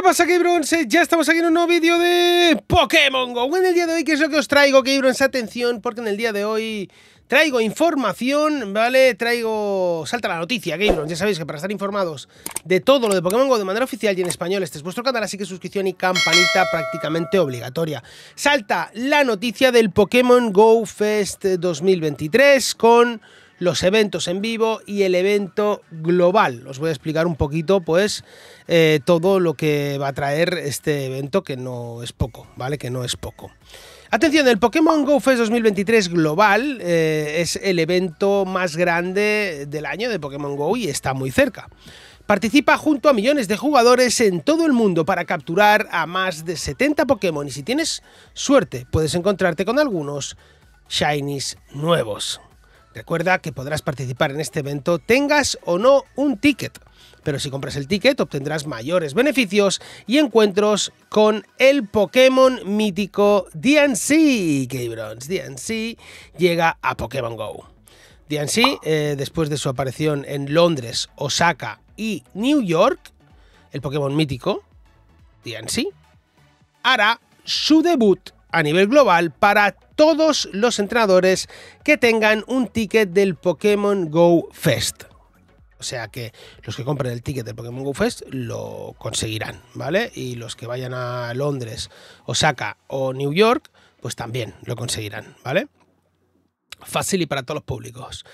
¿Qué pasa, Keybrons? Ya estamos aquí en un nuevo vídeo de Pokémon GO. En el día de hoy, ¿qué es lo que os traigo, Keybrons? Atención, porque en el día de hoy traigo información, ¿vale? Traigo... Salta la noticia, Keybrons. Ya sabéis que para estar informados de todo lo de Pokémon GO de manera oficial y en español, este es vuestro canal, así que suscripción y campanita prácticamente obligatoria. Salta la noticia del Pokémon GO Fest 2023 con los eventos en vivo y el evento global. Os voy a explicar un poquito, pues, eh, todo lo que va a traer este evento, que no es poco, ¿vale? Que no es poco. Atención, el Pokémon Go Fest 2023 Global eh, es el evento más grande del año de Pokémon Go y está muy cerca. Participa junto a millones de jugadores en todo el mundo para capturar a más de 70 Pokémon y si tienes suerte puedes encontrarte con algunos Shinies nuevos. Recuerda que podrás participar en este evento tengas o no un ticket, pero si compras el ticket obtendrás mayores beneficios y encuentros con el Pokémon mítico DNC. Gabrons, DNC llega a Pokémon Go. DNC, eh, después de su aparición en Londres, Osaka y New York, el Pokémon mítico, DNC, hará su debut a nivel global para todos los entrenadores que tengan un ticket del Pokémon Go Fest. O sea que los que compren el ticket del Pokémon Go Fest lo conseguirán, ¿vale? Y los que vayan a Londres, Osaka o New York, pues también lo conseguirán, ¿vale? Fácil y para todos los públicos.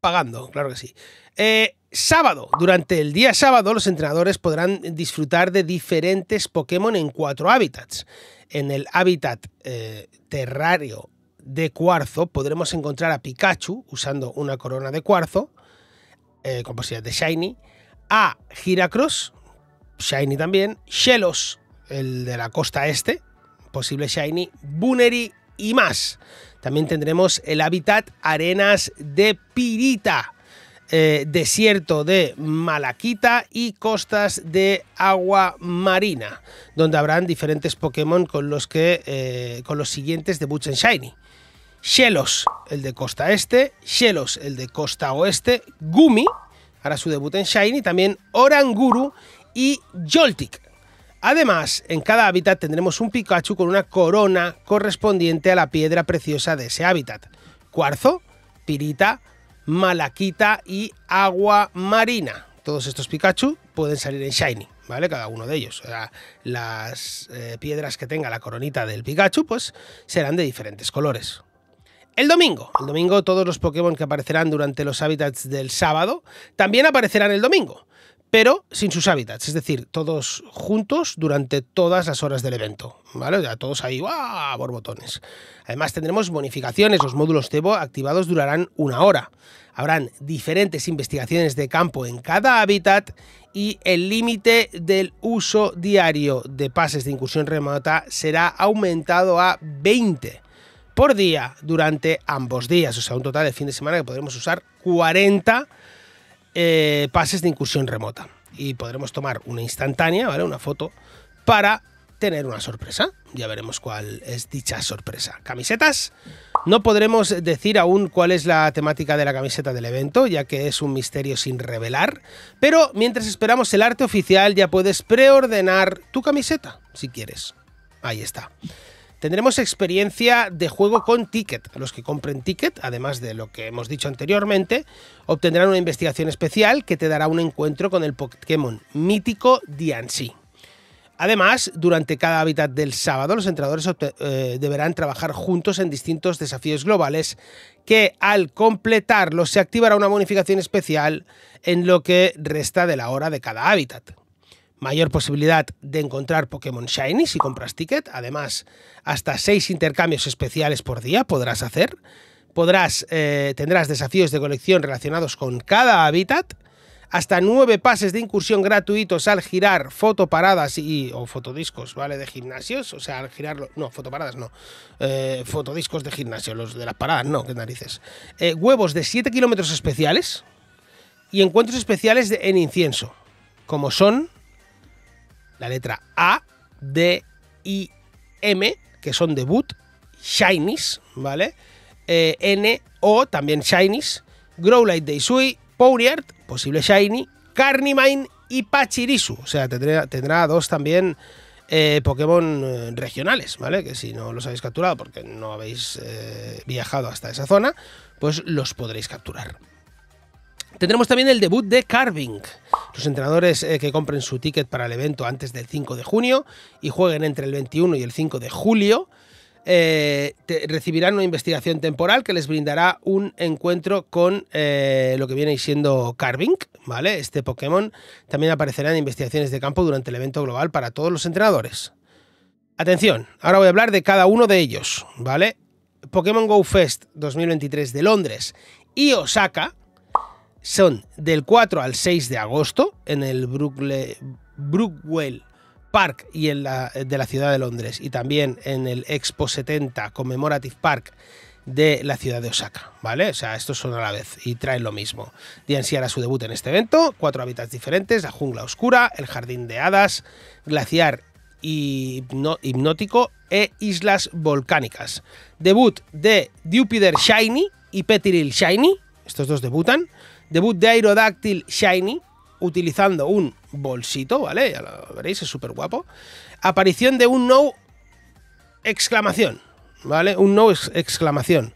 Pagando, claro que sí. Eh, sábado, durante el día sábado, los entrenadores podrán disfrutar de diferentes Pokémon en cuatro hábitats. En el hábitat eh, terrario de cuarzo podremos encontrar a Pikachu usando una corona de cuarzo, eh, con posibilidad de Shiny, a Giracross, Shiny también, Shellos, el de la costa este, posible Shiny, Bunery y más. También tendremos el hábitat Arenas de Pirita, eh, desierto de Malaquita y costas de agua marina, donde habrán diferentes Pokémon con los que eh, con los siguientes debuts en Shiny. Shellos, el de costa este, Shellos, el de costa oeste, Gumi, hará su debut en Shiny, también Oranguru y Joltik. Además, en cada hábitat tendremos un Pikachu con una corona correspondiente a la piedra preciosa de ese hábitat. Cuarzo, pirita, malaquita y agua marina. Todos estos Pikachu pueden salir en Shiny, ¿vale? Cada uno de ellos. Las eh, piedras que tenga la coronita del Pikachu, pues serán de diferentes colores. El domingo. El domingo todos los Pokémon que aparecerán durante los hábitats del sábado también aparecerán el domingo pero sin sus hábitats, es decir, todos juntos durante todas las horas del evento, ¿vale? Ya todos ahí, ¡guau! por botones. Además tendremos bonificaciones, los módulos Tebo activados durarán una hora. Habrán diferentes investigaciones de campo en cada hábitat y el límite del uso diario de pases de incursión remota será aumentado a 20 por día durante ambos días, o sea, un total de fin de semana que podremos usar 40 eh, pases de incursión remota. Y podremos tomar una instantánea, ¿vale? Una foto, para tener una sorpresa. Ya veremos cuál es dicha sorpresa. Camisetas. No podremos decir aún cuál es la temática de la camiseta del evento, ya que es un misterio sin revelar. Pero mientras esperamos el arte oficial, ya puedes preordenar tu camiseta, si quieres. Ahí está. Tendremos experiencia de juego con ticket. Los que compren ticket, además de lo que hemos dicho anteriormente, obtendrán una investigación especial que te dará un encuentro con el Pokémon mítico Diancie. Además, durante cada hábitat del sábado, los entrenadores eh, deberán trabajar juntos en distintos desafíos globales que al completarlos se activará una bonificación especial en lo que resta de la hora de cada hábitat mayor posibilidad de encontrar Pokémon Shiny si compras ticket. Además, hasta 6 intercambios especiales por día podrás hacer. Podrás, eh, tendrás desafíos de colección relacionados con cada hábitat. Hasta 9 pases de incursión gratuitos al girar fotoparadas y, o fotodiscos, ¿vale? De gimnasios. O sea, al girarlo. No, fotoparadas no. Eh, fotodiscos de gimnasio. Los de las paradas, no, qué narices. Eh, huevos de 7 kilómetros especiales. Y encuentros especiales en incienso. Como son la letra A, D, I, M, que son debut, Shinies, ¿vale? Eh, N, O, también Shinies, Growlite de Isui, Ponyard, posible Shiny, Carnimine y Pachirisu. O sea, tendrá, tendrá dos también eh, Pokémon eh, regionales, ¿vale? Que si no los habéis capturado porque no habéis viajado hasta esa zona, pues los podréis capturar. Tendremos también el debut de Carving. Los entrenadores que compren su ticket para el evento antes del 5 de junio y jueguen entre el 21 y el 5 de julio eh, recibirán una investigación temporal que les brindará un encuentro con eh, lo que viene siendo Carving, ¿vale? Este Pokémon también aparecerá en investigaciones de campo durante el evento global para todos los entrenadores. Atención, ahora voy a hablar de cada uno de ellos, ¿vale? Pokémon Go Fest 2023 de Londres y Osaka son del 4 al 6 de agosto en el Brookwell Park y en la, de la ciudad de Londres y también en el Expo 70 Commemorative Park de la ciudad de Osaka, ¿vale? O sea, estos son a la vez y traen lo mismo. DNC hará su debut en este evento, cuatro hábitats diferentes, la jungla oscura, el jardín de hadas, glaciar y hipnótico e islas volcánicas. Debut de Jupiter Shiny y Petiril Shiny, estos dos debutan. Debut de Aerodactyl Shiny, utilizando un bolsito, ¿vale? Ya lo veréis, es súper guapo. Aparición de un no exclamación, ¿vale? Un no exclamación.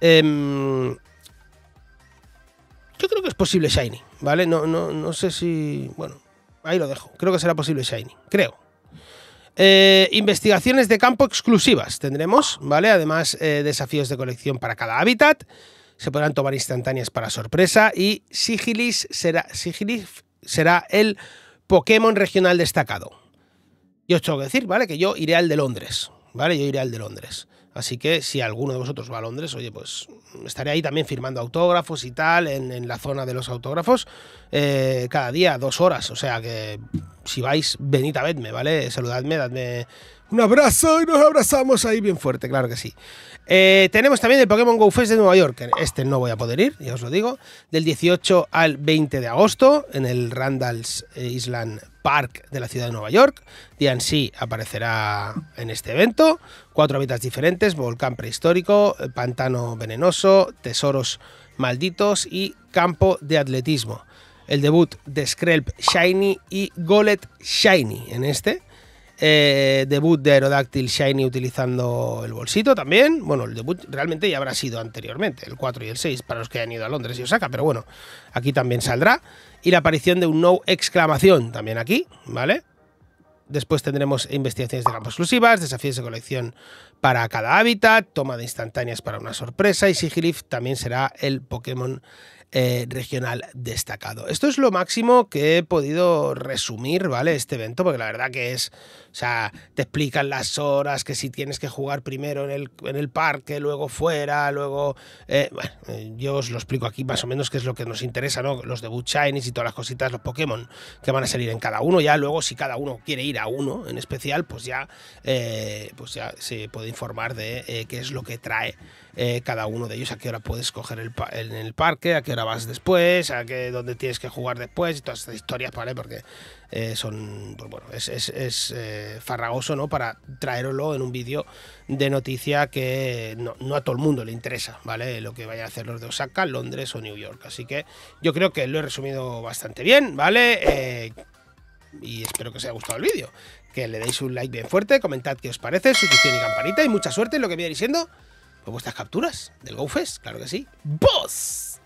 Em, yo creo que es posible Shiny, ¿vale? No, no, no sé si... Bueno, ahí lo dejo. Creo que será posible Shiny, creo. Eh, investigaciones de campo exclusivas tendremos, ¿vale? Además, eh, desafíos de colección para cada hábitat se podrán tomar instantáneas para sorpresa y Sigilis será, será el Pokémon regional destacado. Yo os tengo que decir, ¿vale? Que yo iré al de Londres, ¿vale? Yo iré al de Londres. Así que si alguno de vosotros va a Londres, oye, pues estaré ahí también firmando autógrafos y tal, en, la zona de los autógrafos, eh, cada día, dos horas. O sea que si vais, venid a verme, ¿vale? Saludadme, dadme un abrazo y nos abrazamos ahí bien fuerte, claro que sí. Eh, tenemos también el Pokémon Go Fest de Nueva York. Este no voy a poder ir, ya os lo digo. Del 18 al 20 de agosto en el Randall's Island Park de la ciudad de Nueva York. DNC aparecerá en este evento. Cuatro hábitats diferentes: volcán prehistórico, eh, pantano venenoso, tesoros malditos y campo de atletismo. El debut de Skrelp Shiny y Golet Shiny en este. Eh, debut de Aerodactyl Shiny utilizando el bolsito también. Bueno, el debut realmente ya habrá sido anteriormente, el 4 y el 6, para los que hayan ido a Londres y Osaka, pero bueno, aquí también saldrá. Y la aparición de un no exclamación también aquí, ¿vale? Después tendremos investigaciones de campo exclusivas, desafíos de colección para cada hábitat, toma de instantáneas para una sorpresa y Sigilif también será el Pokémon eh, regional destacado. Esto es lo máximo que he podido resumir, ¿vale? Este evento, porque la verdad que es, o sea, te explican las horas, que si tienes que jugar primero en el, en el parque, luego fuera, luego, eh, bueno, eh, yo os lo explico aquí más o menos qué es lo que nos interesa, ¿no? Los debut shinies y todas las cositas, los Pokémon que van a salir en cada uno, ya luego si cada uno quiere ir a uno en especial, pues ya, pues ya se puede informar de qué es lo que trae cada uno de ellos, a qué hora puedes coger el, en el parque, a qué hora vas después, a que dónde tienes que jugar después, y todas estas historias, ¿vale? Porque eh, son, pues bueno, es, es, eh, farragoso, ¿no? Para traerlo en un vídeo de noticia que no, a todo el mundo le interesa, ¿vale? Lo que vaya a hacer los de Osaka, Londres o New York. Así que yo creo que lo he resumido bastante bien, ¿vale? Eh, y espero que os haya gustado el vídeo. Que le deis un like bien fuerte, comentad qué os parece, suscripción y campanita y mucha suerte en lo que viene pues vuestras capturas del GoFest, claro que sí. ¡Boss!